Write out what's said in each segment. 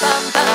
bum bum.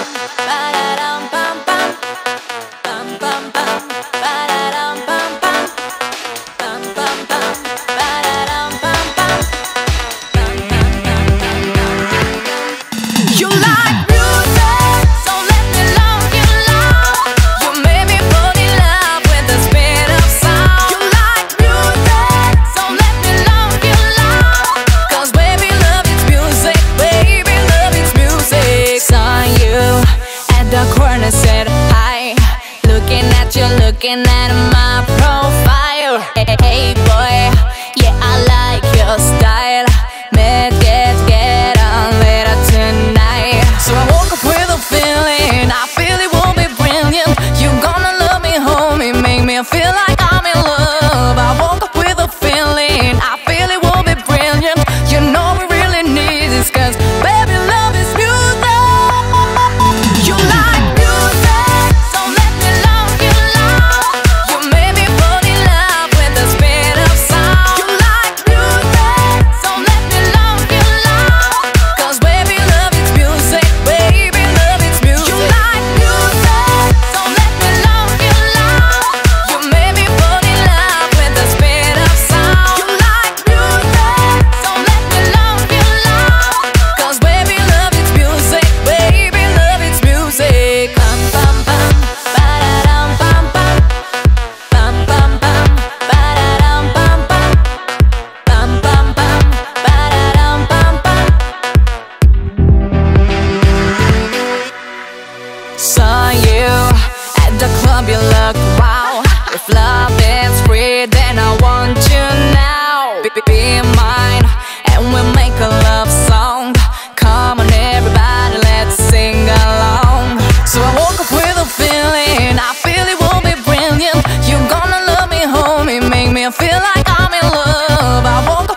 looking at him Saw you at the club, you look wow. If love is free, then I want you now. Be, be, be mine, and we'll make a love song. Come on everybody, let's sing along. So I woke up with a feeling, I feel it will be brilliant. You're gonna love me, homie, make me feel like I'm in love. I woke up.